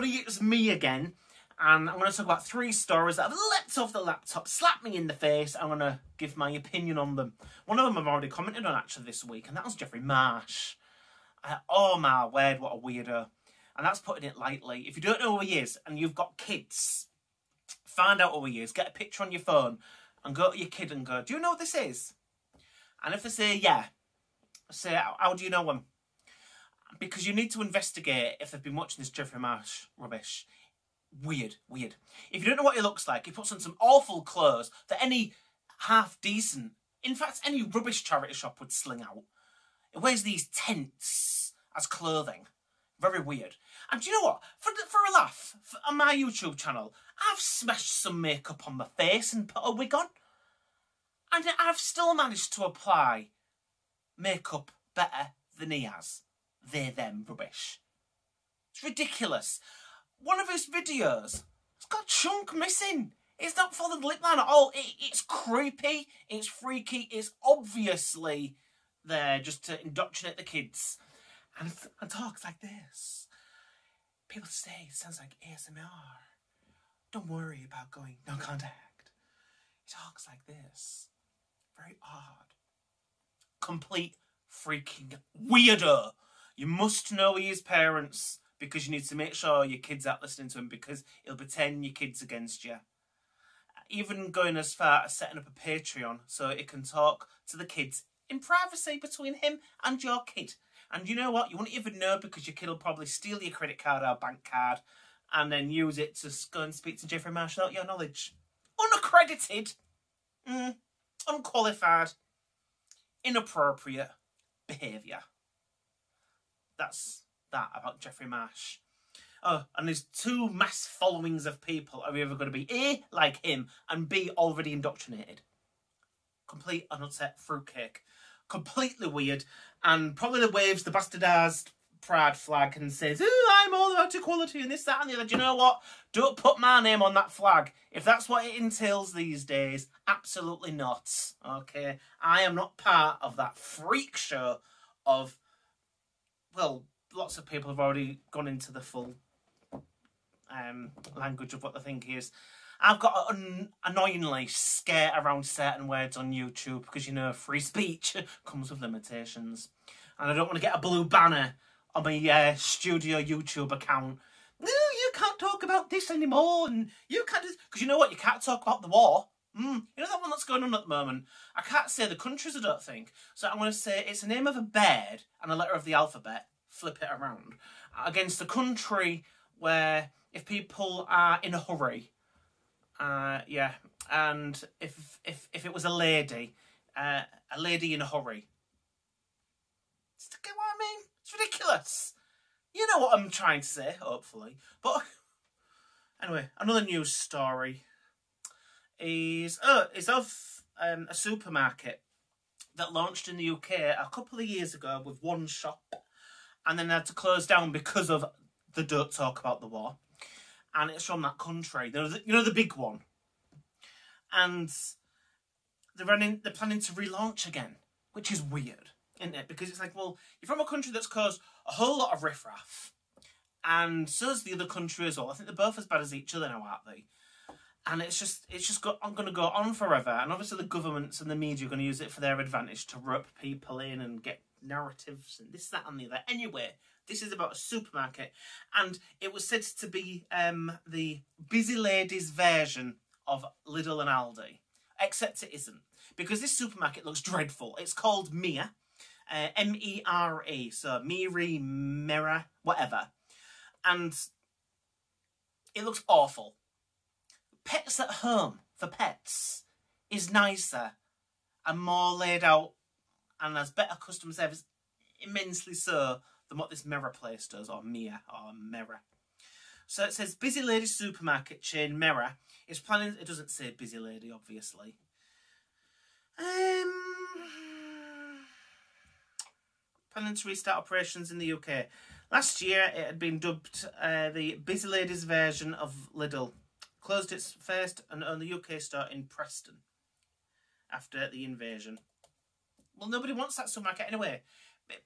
everybody, it's me again. And I'm going to talk about three stories that have leapt off the laptop, slapped me in the face. I'm going to give my opinion on them. One of them I've already commented on actually this week, and that was Jeffrey Marsh. Uh, oh my word, what a weirdo. And that's putting it lightly. If you don't know who he is and you've got kids, find out who he is, get a picture on your phone, and go to your kid and go, Do you know what this is? And if they say, Yeah, say, How do you know him? Because you need to investigate if they've been watching this Jeffrey Marsh rubbish. Weird, weird. If you don't know what he looks like, he puts on some awful clothes that any half decent, in fact, any rubbish charity shop would sling out. He wears these tents as clothing. Very weird. And do you know what? For, for a laugh, for, on my YouTube channel, I've smashed some makeup on my face and put a wig on. And I've still managed to apply makeup better than he has. They, them, rubbish. It's ridiculous. One of his videos, it's got chunk missing. It's not for the lip line at oh, all. It, it's creepy. It's freaky. It's obviously there just to indoctrinate the kids. And, and talks like this. People say it sounds like ASMR. Don't worry about going no contact. He talks like this. Very odd. Complete freaking weirdo. You must know his parents because you need to make sure your kids aren't listening to him because he'll pretend your kids against you. Even going as far as setting up a Patreon so it can talk to the kids in privacy between him and your kid. And you know what? You won't even know because your kid will probably steal your credit card or bank card and then use it to go and speak to Jeffrey Marsh without your knowledge. Unaccredited, mm, unqualified, inappropriate behaviour. That's that about Jeffrey Marsh. Oh, and there's two mass followings of people are either going to be A, like him, and B, already indoctrinated. Complete and utter fruitcake completely weird, and probably waves the bastardized pride flag and says, Ooh, I'm all about equality and this, that, and the other. Do you know what? Don't put my name on that flag. If that's what it entails these days, absolutely not. Okay? I am not part of that freak show of, well, lots of people have already gone into the full um, language of what they think is. I've got an annoyingly scare around certain words on YouTube because you know free speech comes with limitations, and I don't want to get a blue banner on my uh, studio YouTube account. No, you can't talk about this anymore, and you can't because you know what? You can't talk about the war. Mm, you know that one that's going on at the moment? I can't say the countries, I don't think. So I'm going to say it's the name of a bird and a letter of the alphabet. Flip it around. Against a country where if people are in a hurry uh, yeah, and if if if it was a lady, uh, a lady in a hurry. Get what I mean? It's ridiculous. You know what I'm trying to say, hopefully. But anyway, another news story is oh, is of um, a supermarket that launched in the UK a couple of years ago with one shop, and then had to close down because of the don't talk about the war and it's from that country. The, you know the big one, and they're running. They're planning to relaunch again, which is weird, isn't it? Because it's like, well, you're from a country that's caused a whole lot of riffraff, and so is the other country as well. I think they're both as bad as each other now, aren't they? And it's just it's just I'm going to go on forever. And obviously the governments and the media are going to use it for their advantage to rope people in and get narratives and this, that, and the other. Anyway, this is about a supermarket, and it was said to be um, the busy ladies version of Lidl and Aldi, except it isn't because this supermarket looks dreadful. It's called Mia, uh, M E R E, so Miri, Mira, whatever, and it looks awful. Pets at home for pets is nicer and more laid out and has better customer service, immensely so than what this Mirror place does, or Mia, or Mirror. So it says Busy Lady supermarket chain Mirror is planning. It doesn't say Busy Lady, obviously. Um, planning to restart operations in the UK. Last year, it had been dubbed uh, the Busy Ladies version of Lidl. Closed its first and only UK store in Preston after the invasion. Well, nobody wants that supermarket anyway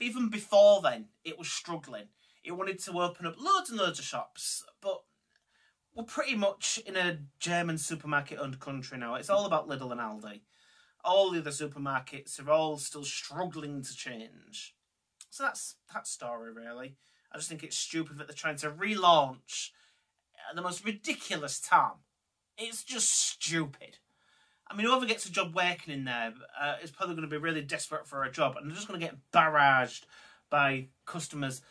even before then, it was struggling. It wanted to open up loads and loads of shops, but we're pretty much in a German supermarket owned country now. It's all about Lidl and Aldi. All the other supermarkets are all still struggling to change. So that's that story, really. I just think it's stupid that they're trying to relaunch the most ridiculous time. It's just stupid. I mean, whoever gets a job working in there uh, is probably going to be really desperate for a job, and they're just going to get barraged by customers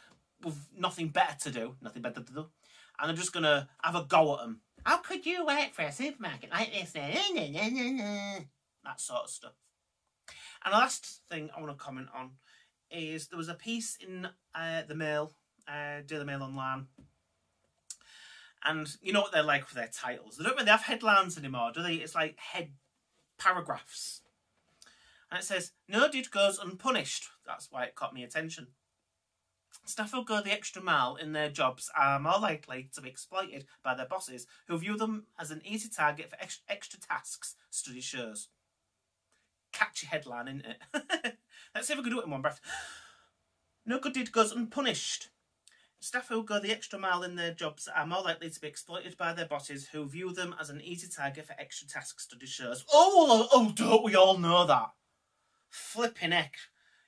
with nothing better to do, nothing better to do, and they're just going to have a go at them. How could you work for a supermarket like this? that sort of stuff. And the last thing I want to comment on is there was a piece in uh, the Mail, uh, Daily Mail Online, and you know what they're like with their titles. They don't really have headlines anymore, do they? It's like head paragraphs. And it says, No dude goes unpunished. That's why it caught me attention. Staff who go the extra mile in their jobs are more likely to be exploited by their bosses, who view them as an easy target for ex- extra tasks, study shows. Catchy headline, isn't it? Let's see if we can do it in one breath. No good deed goes unpunished. Staff who go the extra mile in their jobs are more likely to be exploited by their bosses who view them as an easy target for extra task study shows. Oh, oh, don't we all know that? Flipping heck.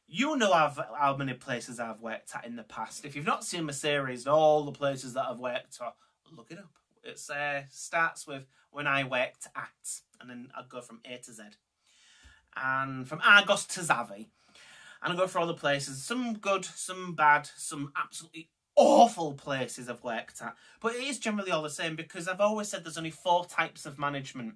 You know I've, how many places I've worked at in the past. If you've not seen my series, all the places that I've worked at, look it up. It uh, starts with when I worked at, and then I go from A to Z. And from Argos to Zavvi. And I go for all the places, some good, some bad, some absolutely awful places I've worked at. But it is generally all the same because I've always said there's only four types of management.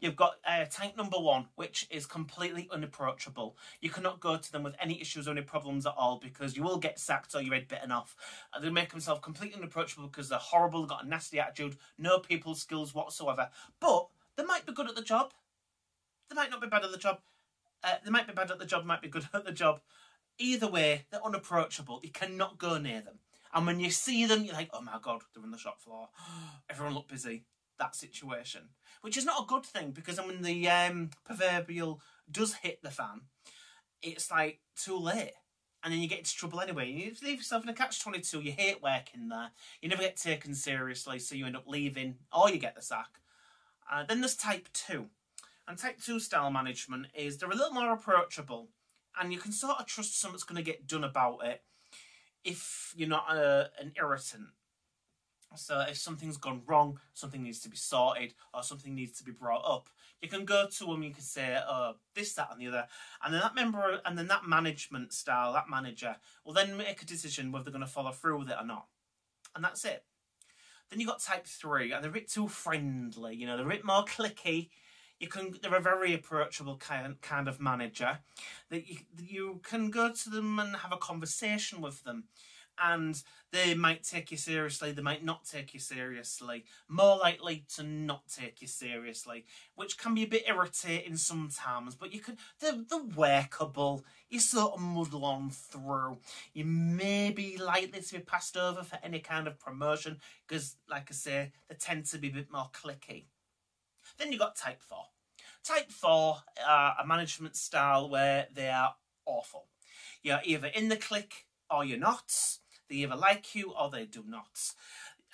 You've got uh, type number one, which is completely unapproachable. You cannot go to them with any issues or any problems at all because you will get sacked or your head bitten off. And they make themselves completely unapproachable because they're horrible, got a nasty attitude, no people skills whatsoever. But they might be good at the job. They might not be bad at the job. Uh, they might be bad at the job, might be good at the job. Either way, they're unapproachable. You cannot go near them. And when you see them, you're like, oh my god, they're on the shop floor. Everyone look busy. That situation, which is not a good thing because when the um, proverbial does hit the fan, it's like too late. And then you get into trouble anyway. You leave yourself in a catch 22. You hate working there. You never get taken seriously, so you end up leaving or you get the sack. Uh, then there's type 2. And type 2 style management is they're a little more approachable and you can sort of trust something's going to get done about it if you're not a, an irritant. So if something's gone wrong, something needs to be sorted, or something needs to be brought up, you can go to them. You can say, "Oh, this, that, and the other," and then that member, and then that management style, that manager, will then make a decision whether they're going to follow through with it or not, and that's it. Then you got type three, and they're a bit too friendly. You know, they're a bit more clicky you can they're a very approachable kind kind of manager that you, you can go to them and have a conversation with them. And they might take you seriously they might not take you seriously. More likely to not take you seriously which can be a bit irritating sometimes but you can they're, they're workable. You sort of muddle on through. You may be likely to be passed over for any kind of promotion because like i say they tend to be a bit more clicky. Then you've got Type 4. Type 4 are a management style where they are awful. You're either in the clique or you're not. They either like you or they do not.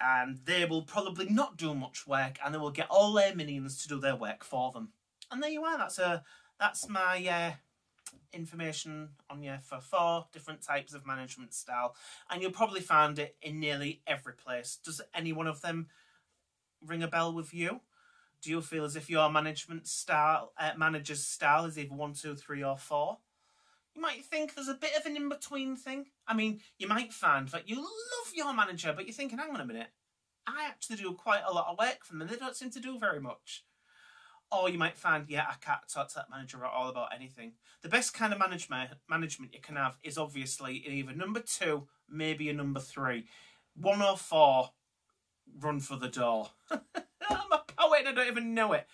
And they will probably not do much work and they will get all their minions to do their work for them. And there you are. That's a that's my uh, information on you for four different types of management style. And you'll probably find it in nearly every place. Does any one of them ring a bell with you? Do you feel as if your management style, uh, manager's style, is either one, two, three, or four? You might think there's a bit of an in between thing. I mean, you might find that you love your manager, but you're thinking, hang on a minute, I actually do quite a lot of work for them, and they don't seem to do very much. Or you might find, yeah, I can't talk to that manager at all about anything. The best kind of management management you can have is obviously either number two, maybe a number three. One or four, run for the door. oh wait, I don't even know it.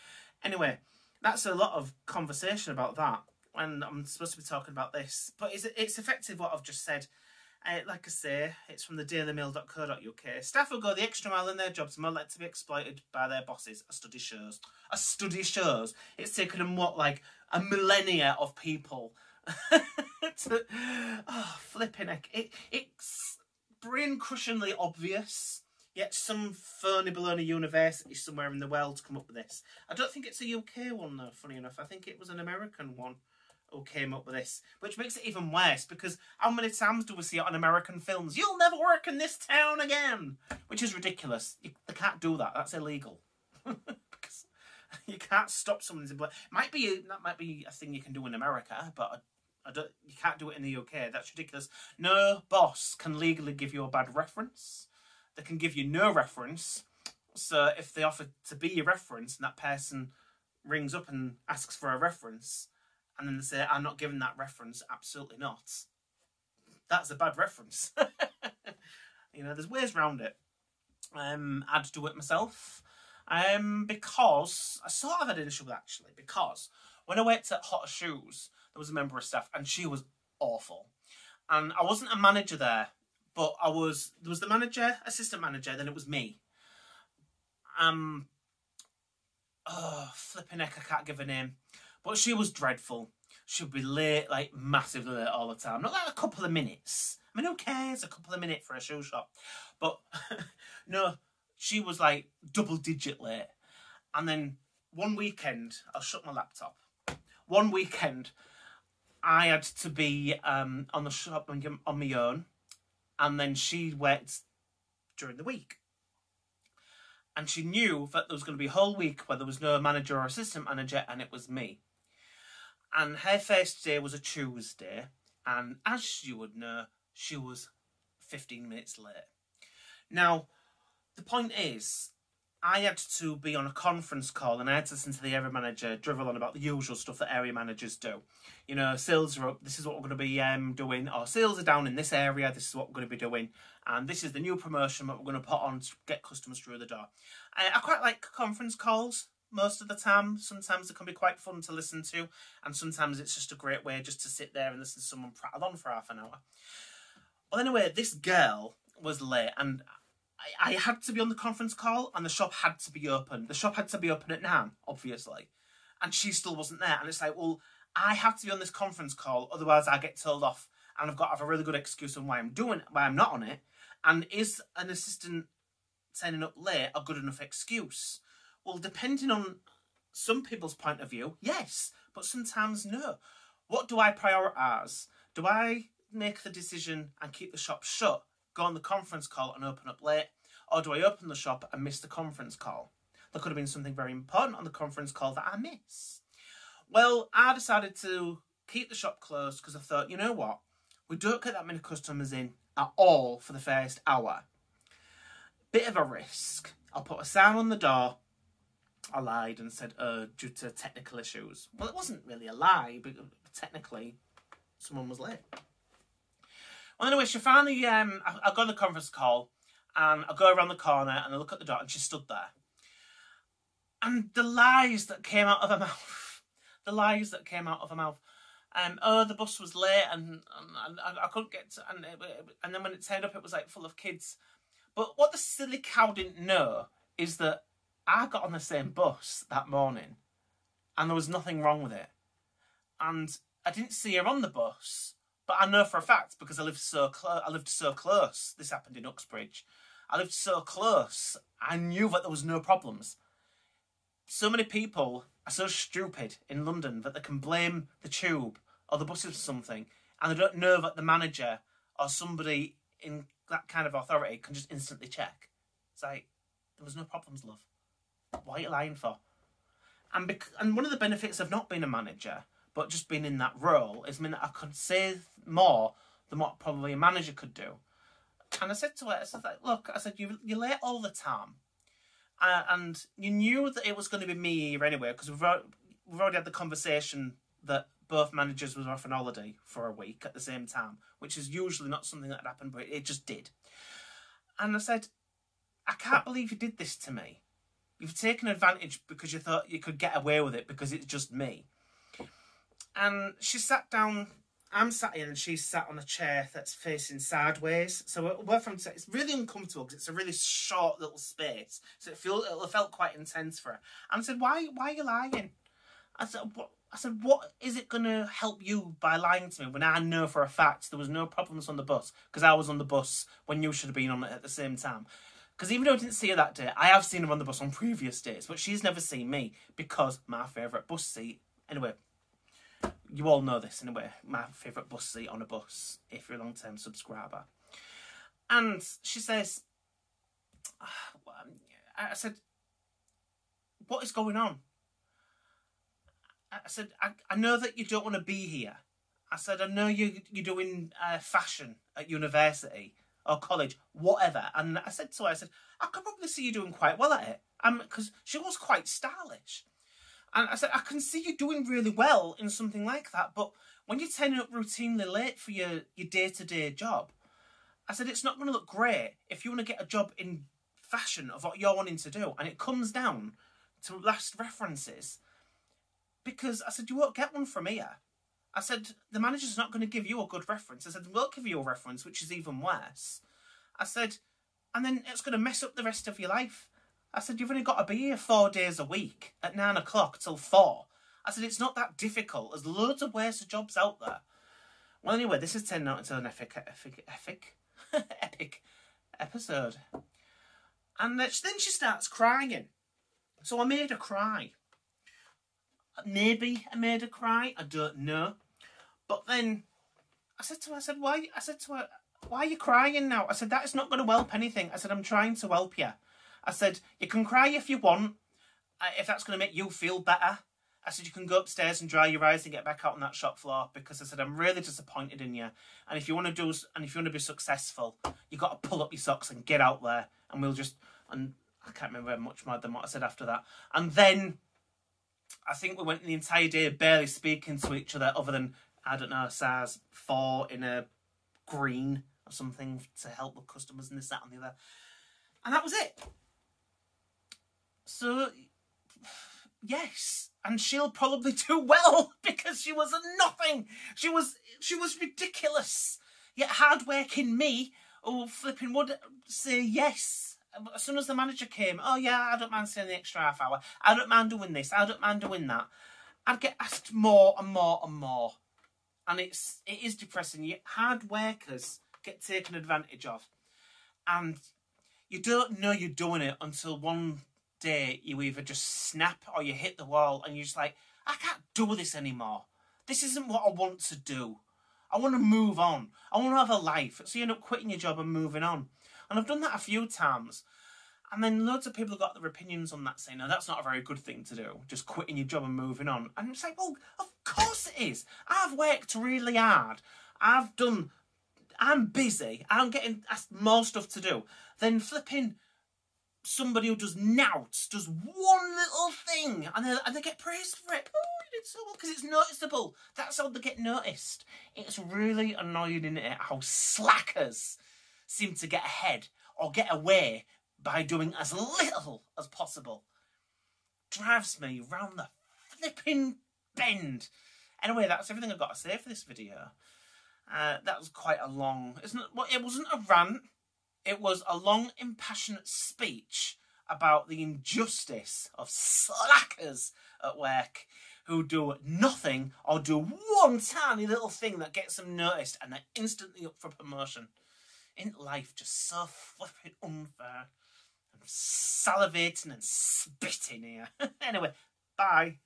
Anyway, that's a lot of conversation about that, and I'm supposed to be talking about this, but it's it's effective what I've just said. Uh, like I say, it's from the dailymail.co.uk. Staff will go the extra mile in their jobs and more likely to be exploited by their bosses. A study shows. A study shows. It's taken them, what, like a millennia of people to. Oh, flipping heck. It, it's brain crushingly obvious. Yet some phony baloney university somewhere in the world come up with this. I don't think it's a UK one though, funny enough. I think it was an American one who came up with this. Which makes it even worse because how many times do we see it on American films? You'll never work in this town again! Which is ridiculous. You, they can't do that. That's illegal. because you can't stop someone's. Might be that might be a thing you can do in America, but I. You can't do it in the UK. That's ridiculous. No boss can legally give you a bad reference they can give you no reference. So if they offer to be your reference and that person rings up and asks for a reference and then they say, I'm not giving that reference, absolutely not. That's a bad reference. you know, there's ways around it. Um, I'd do it myself. Um, because I sort of had an issue with actually, because when I worked at Hot Shoes, there was a member of staff and she was awful. And I wasn't a manager there but I was there was the manager, assistant manager, then it was me. Um, oh flipping heck, I can't give a name, but she was dreadful. She'd be late, like massively late all the time. Not like a couple of minutes. I mean, who cares? A couple of minutes for a shoe shop, but no, she was like double digit late. And then one weekend, I'll shut my laptop. One weekend, I had to be um, on the shop on my own and then she went during the week. And she knew that there was going to be a whole week where there was no manager or assistant manager, and it was me. And her first day was a Tuesday, and as you would know, she was 15 minutes late. Now, the point is, I had to be on a conference call and I had to listen to the area manager drivel on about the usual stuff that area managers do. You know, sales are up, this is what we're going to be um, doing, or sales are down in this area, this is what we're going to be doing, and this is the new promotion that we're going to put on to get customers through the door. I, I quite like conference calls most of the time. Sometimes it can be quite fun to listen to, and sometimes it's just a great way just to sit there and listen to someone prattle on for half an hour. Well, anyway, this girl was late, and I, I had to be on the conference call and the shop had to be open. The shop had to be open at nine, obviously. And she still wasn't there. And it's like, well, I have to be on this conference call, otherwise I get told off and I've got to have a really good excuse on why I'm doing why I'm not on it. And is an assistant turning up late a good enough excuse? Well, depending on some people's point of view, yes, but sometimes no. What do I prioritise? Do I make the decision and keep the shop shut go on the conference call and open up late? Or do I open the shop and miss the conference call? There could have been something very important on the conference call that I miss. Well, I decided to keep the shop closed because I thought, you know what? We don't get that many customers in at all for the first hour. Bit of a risk. I'll put a sign on the door. I lied and said, uh, due to technical issues. Well, it wasn't really a lie, but technically, someone was late. Anyway, she finally, um, I, I got on the conference call and I go around the corner and I look at the door and she stood there. And the lies that came out of her mouth, the lies that came out of her mouth. Um, oh, the bus was late and, and, and I, I, couldn't get to, and, it, and then when it turned up, it was like full of kids. But what the silly cow didn't know is that I got on the same bus that morning and there was nothing wrong with it. And I didn't see her on the bus but I know for a fact because I lived so close. I lived so close. This happened in Uxbridge. I lived so close. I knew that there was no problems. So many people are so stupid in London that they can blame the tube or the buses for something, and they don't know that the manager or somebody in that kind of authority can just instantly check. It's like there was no problems, love. What are you lying for? And and one of the benefits of not being a manager but just being in that role has meant that I could say more than what probably a manager could do. And I said to her, I said, look, I said, you, you're late all the time. Uh, and you knew that it was going to be me here anyway, because we've, we've already had the conversation that both managers were off on holiday for a week at the same time, which is usually not something that happened, but it just did. And I said, I can't believe you did this to me. You've taken advantage because you thought you could get away with it because it's just me. And she sat down. I'm sat in, and she's sat on a chair that's facing sideways. So we're from. It's really uncomfortable because it's a really short little space. So it feel it felt quite intense for her. And I said, "Why? Why are you lying?" I said, what? I said, what is it going to help you by lying to me when I know for a fact there was no problems on the bus because I was on the bus when you should have been on it at the same time? Because even though I didn't see her that day, I have seen her on the bus on previous days, but she's never seen me because my favourite bus seat. Anyway, you all know this anyway. My favourite bus seat on a bus, if you're a long term subscriber. And she says, I said, what is going on? I said, I, I know that you don't want to be here. I said, I know you, you're doing uh, fashion at university or college, whatever. And I said to her, I said, I could probably see you doing quite well at it. Because um, she was quite stylish. And I said, I can see you doing really well in something like that. But when you're turning up routinely late for your, your day-to-day job, I said, it's not going to look great if you want to get a job in fashion of what you're wanting to do. And it comes down to last references because I said, you won't get one from here. I said, the manager's not going to give you a good reference. I said, we'll give you a reference, which is even worse. I said, and then it's going to mess up the rest of your life. I said, you've only got to be here four days a week at nine o'clock till four. I said, it's not that difficult. There's loads of worse jobs out there. Well, anyway, this is turned out into an epic, epic, epic, epic episode. And then she starts crying. So I made her cry. Maybe I made her cry. I don't know. But then I said to her, I said, why? I said to her, why are you crying now? I said, that is not going to help anything. I said, I'm trying to help you. I said, you can cry if you want, if that's going to make you feel better. I said, you can go upstairs and dry your eyes and get back out on that shop floor because I said, I'm really disappointed in you. And if you want to do, and if you want to be successful, you got to pull up your socks and get out there. And we'll just, and I can't remember much more than what I said after that. And then I think we went the entire day barely speaking to each other other than, I don't know, size four in a green or something to help the customers and this, that and the other. And that was it. So, yes, and she'll probably do well because she was a nothing. She was she was ridiculous. Yet hardworking me, oh flipping would say yes. As soon as the manager came, oh yeah, I don't mind staying the extra half hour. I don't mind doing this. I don't mind doing that. I'd get asked more and more and more, and it's it is depressing. You hard workers get taken advantage of, and you don't know you're doing it until one day you either just snap or you hit the wall and you're just like, I can't do this anymore. This isn't what I want to do. I want to move on. I want to have a life. So you end up quitting your job and moving on. And I've done that a few times. And then loads of people have got their opinions on that, saying, no, that's not a very good thing to do, just quitting your job and moving on. And it's like, well, of course it is. I've worked really hard. I've done, I'm busy. I'm getting more stuff to do. Then flipping somebody who does nouts, does one little thing, and they, and they get praised for it. Oh, you did so well, because it's noticeable. That's how they get noticed. It's really annoying, in it, how slackers seem to get ahead or get away by doing as little as possible. Drives me round the flipping bend. Anyway, that's everything I've got to say for this video. Uh, that was quite a long... Isn't it, well, it wasn't a rant. It was a long, impassionate speech about the injustice of slackers at work who do nothing or do one tiny little thing that gets them noticed and they're instantly up for promotion. Isn't life just so flipping unfair? I'm salivating and spitting here. anyway, bye.